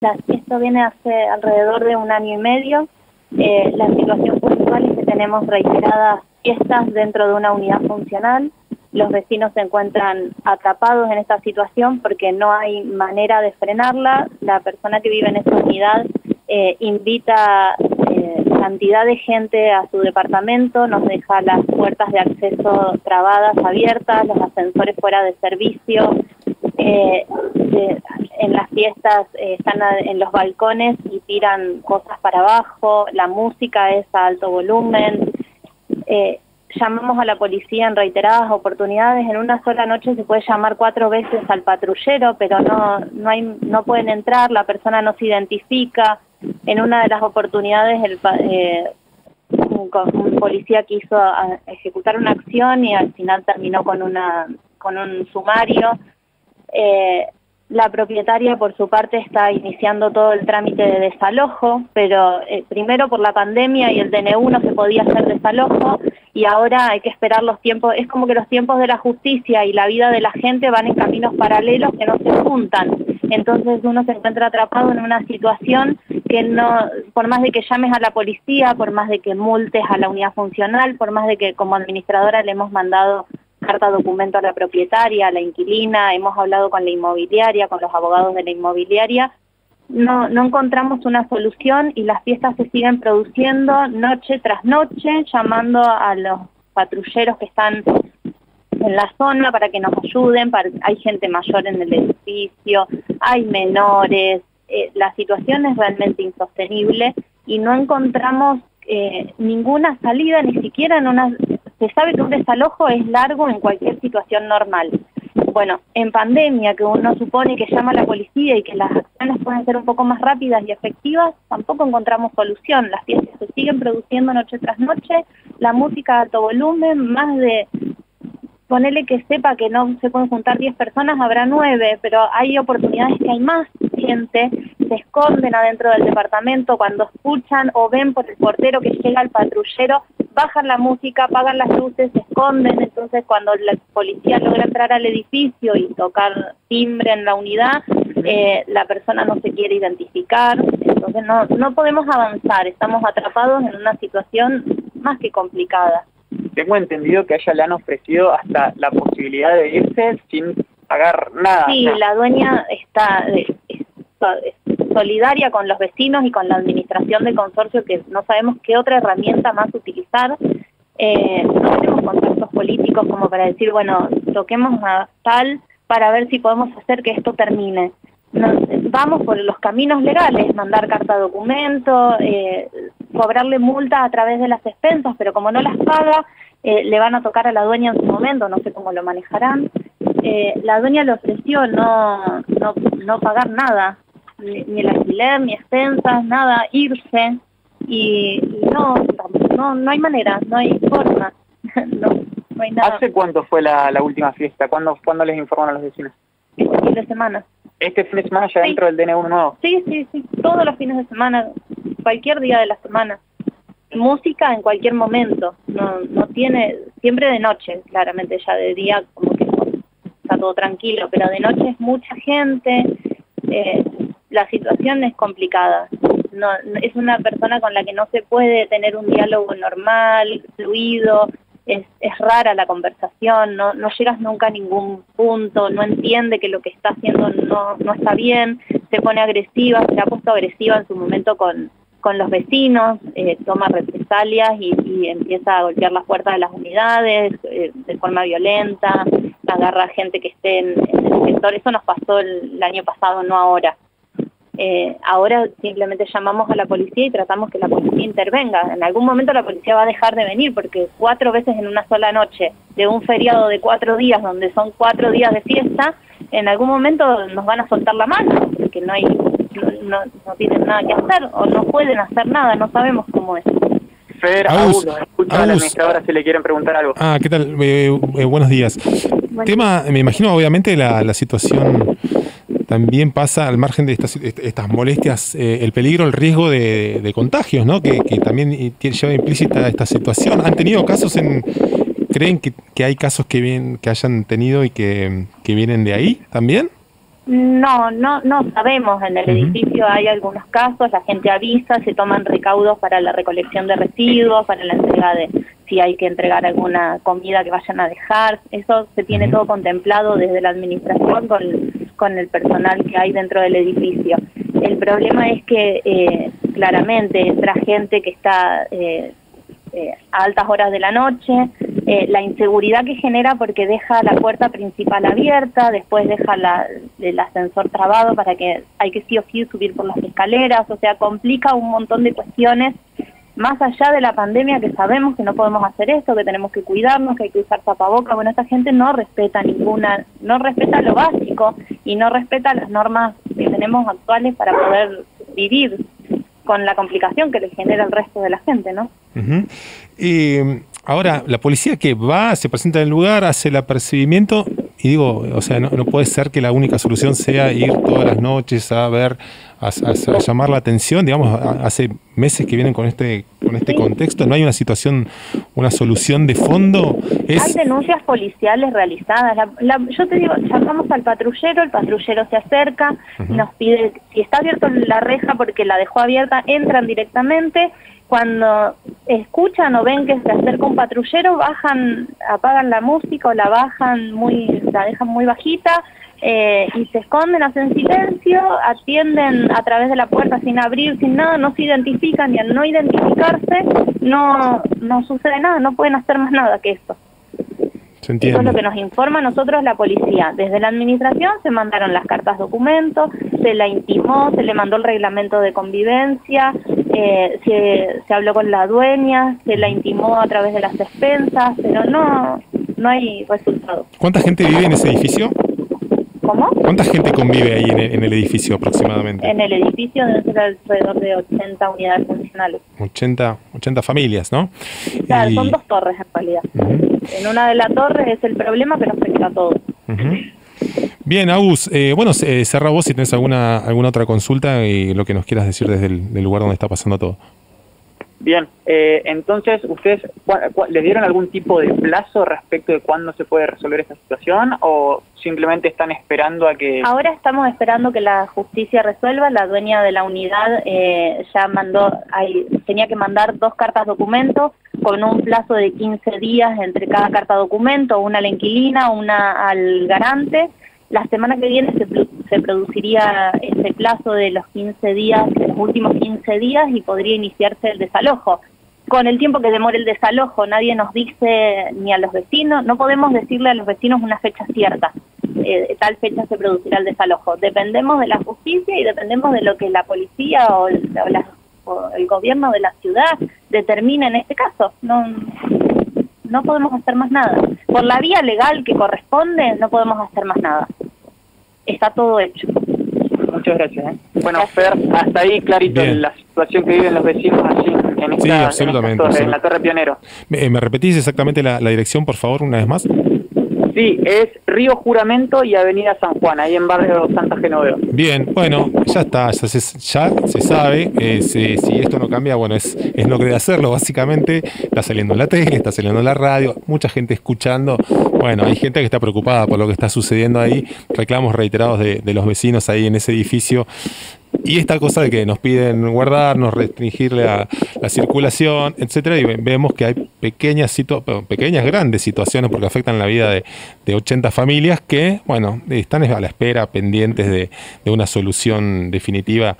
esto viene hace alrededor de un año y medio. Eh, la situación puntual es que tenemos reiteradas fiestas dentro de una unidad funcional. Los vecinos se encuentran atrapados en esta situación porque no hay manera de frenarla. La persona que vive en esta unidad eh, invita eh, cantidad de gente a su departamento, nos deja las puertas de acceso trabadas, abiertas, los ascensores fuera de servicio. Eh, en las fiestas eh, están en los balcones y tiran cosas para abajo, la música es a alto volumen. Eh, llamamos a la policía en reiteradas oportunidades. En una sola noche se puede llamar cuatro veces al patrullero, pero no, no, hay, no pueden entrar, la persona no se identifica. En una de las oportunidades el, eh, un, policía quiso ejecutar una acción y al final terminó con, una, con un sumario. Eh, la propietaria, por su parte, está iniciando todo el trámite de desalojo, pero eh, primero por la pandemia y el DNU no se podía hacer desalojo y ahora hay que esperar los tiempos. Es como que los tiempos de la justicia y la vida de la gente van en caminos paralelos que no se juntan. Entonces uno se encuentra atrapado en una situación que no, por más de que llames a la policía, por más de que multes a la unidad funcional, por más de que como administradora le hemos mandado carta documento a la propietaria, a la inquilina, hemos hablado con la inmobiliaria, con los abogados de la inmobiliaria, no, no encontramos una solución y las fiestas se siguen produciendo noche tras noche, llamando a los patrulleros que están en la zona para que nos ayuden, hay gente mayor en el edificio, hay menores, eh, la situación es realmente insostenible y no encontramos eh, ninguna salida, ni siquiera en una se sabe que un desalojo es largo en cualquier situación normal. Bueno, en pandemia, que uno supone que llama a la policía y que las acciones pueden ser un poco más rápidas y efectivas, tampoco encontramos solución. Las fiestas se siguen produciendo noche tras noche, la música a alto volumen, más de ponele que sepa que no se pueden juntar 10 personas, habrá 9, pero hay oportunidades que hay más gente, se esconden adentro del departamento cuando escuchan o ven por el portero que llega el patrullero, bajan la música, apagan las luces, se esconden, entonces cuando la policía logra entrar al edificio y tocar timbre en la unidad, eh, la persona no se quiere identificar, entonces no, no podemos avanzar, estamos atrapados en una situación más que complicada. Tengo entendido que a ella le han ofrecido hasta la posibilidad de irse sin pagar nada. Sí, la dueña está, solidaria con los vecinos y con la administración del consorcio, que no sabemos qué otra herramienta más utilizar. Eh, no tenemos contactos políticos como para decir, bueno, toquemos a tal para ver si podemos hacer que esto termine. vamos por los caminos legales, mandar carta documento, eh, cobrarle multa a través de las expensas, pero como no las paga, eh, le van a tocar a la dueña en su momento, no sé cómo lo manejarán. la dueña le ofreció no, no, no pagar nada, ni, el alquiler, ni expensas, nada, irse. Y, no, no, no hay manera, no hay forma. no, hay nada. ¿Hace cuánto fue la, la última fiesta? ¿Cuándo, ¿Cuándo les informaron a los vecinos? Este fin de semana. ¿Este fin de semana ya dentro del DNU nuevo? Sí, sí, sí. Todos los fines de semana, cualquier día de la semana. Música en cualquier momento. No, no tiene, siempre de noche, claramente ya de día como que está todo tranquilo, pero de noche es mucha gente. Eh, la situación es complicada. No, es una persona con la que no se puede tener un diálogo normal, fluido, es, rara la conversación, no, llegas nunca a ningún punto, no entiende que lo que está haciendo no, no está bien, se pone agresiva, se ha puesto agresiva en su momento con, con los vecinos, eh, toma represalias y, empieza a golpear las puertas de las unidades eh, de forma violenta, agarra a gente que esté en, el sector. Eso nos pasó el año pasado, no ahora. Eh, ahora simplemente llamamos a la policía y tratamos que la policía intervenga. En algún momento la policía va a dejar de venir porque cuatro veces en una sola noche de un feriado de cuatro días donde son cuatro días de fiesta, en algún momento nos van a soltar la mano porque no hay no, no, tienen nada que hacer o no pueden hacer nada, no sabemos cómo es. Fer, Agus, escucha a la administradora si le quieren preguntar algo. Ah, ¿qué tal? Eh, eh, buenos días. Tema, me imagino obviamente la, la situación también pasa al margen de estas, estas molestias eh, el peligro, el riesgo de, contagios, ¿no? Que, también lleva implícita esta situación. ¿Han tenido casos en... ¿Creen que, hay casos que, bien, que hayan tenido y que, vienen de ahí también? No, no, no sabemos. En el edificio hay algunos casos, la gente avisa, se toman recaudos para la recolección de residuos, para la entrega de si hay que entregar alguna comida que vayan a dejar. Eso se tiene todo contemplado desde la administración con, con el personal que hay dentro del edificio. El problema es que eh, claramente entra gente que está eh, eh, a altas horas de la noche, la inseguridad que genera porque deja la puerta principal abierta, después deja la, el ascensor trabado para que hay que sí o sí subir por las escaleras, o sea, complica un montón de cuestiones más allá de la pandemia que sabemos que no podemos hacer esto, que tenemos que cuidarnos, que hay que usar tapaboca, bueno, esta gente no respeta ninguna, no respeta lo básico y no respeta las normas que tenemos actuales para poder vivir con la complicación que le genera el resto de la gente, ¿no? Y ahora, la policía que va, se presenta en el lugar, hace el apercibimiento, y digo, o sea, no, puede ser que la única solución sea ir todas las noches a ver, a, llamar la atención. Digamos, hace meses que vienen con este con este contexto. ¿No hay una situación, una solución de fondo? Hay denuncias policiales realizadas. yo te digo, llamamos al patrullero, el patrullero se acerca, nos pide, si está abierta la reja porque la dejó abierta, entran directamente cuando escuchan o ven que se acerca un patrullero, bajan, apagan la música o la bajan muy, la dejan muy bajita eh, y se esconden, hacen silencio, atienden a través de la puerta sin abrir, sin nada, no se identifican y al no identificarse no, no sucede nada, no pueden hacer más nada que esto. Eso es lo que nos informa a nosotros la policía. Desde la administración se mandaron las cartas documentos, se la intimó, se le mandó el reglamento de convivencia, eh, se, se habló con la dueña, se la intimó a través de las despensas, pero no, no hay resultado. ¿Cuánta gente vive en ese edificio? ¿Cómo? ¿Cuánta gente convive ahí en el, edificio aproximadamente? En el edificio debe ser alrededor de 80 unidades funcionales. 80, 80 familias, ¿no? Claro, son dos torres en realidad. En una de las torres es el problema, pero afecta a todos. Bien, Agus, eh, bueno, eh, cerra vos si tenés alguna, alguna otra consulta y lo que nos quieras decir desde el lugar donde está pasando todo. Bien, eh, entonces, ¿ustedes les dieron algún tipo de plazo respecto de cuándo se puede resolver esta situación o simplemente están esperando a que... Ahora estamos esperando que la justicia resuelva. La dueña de la unidad eh, ya mandó, hay, tenía que mandar dos cartas documento con un plazo de 15 días entre cada carta documento, una a la inquilina, una al garante. La semana que viene se se produciría ese plazo de los 15 días, los últimos 15 días y podría iniciarse el desalojo. Con el tiempo que demore el desalojo, nadie nos dice ni a los vecinos, no podemos decirle a los vecinos una fecha cierta, eh, tal fecha se producirá el desalojo. Dependemos de la justicia y dependemos de lo que la policía o el, el gobierno de la ciudad determine en este caso. No, no podemos hacer más nada. Por la vía legal que corresponde, no podemos hacer más nada está todo hecho. Muchas gracias. ¿eh? Bueno, Fer, hasta ahí clarito la situación que viven los vecinos allí en esta, sí, En, torre, en la Torre Pionero. ¿Me, ¿Me, repetís exactamente la, la dirección, por favor, una vez más? Sí, es Río Juramento y Avenida San Juan, ahí en barrio Santa Genoveva. Bien, bueno, ya está, ya se, ya se sabe. Eh, si, esto no cambia, bueno, es, es no querer hacerlo, básicamente. Está saliendo en la tele, está saliendo en la radio, mucha gente escuchando. Bueno, hay gente que está preocupada por lo que está sucediendo ahí. Reclamos reiterados de, de los vecinos ahí en ese edificio y esta cosa de que nos piden guardarnos, restringirle a la circulación, etcétera, y vemos que hay pequeñas, pequeñas grandes situaciones porque afectan la vida de, de 80 familias que, bueno, están a la espera, pendientes de, de una solución definitiva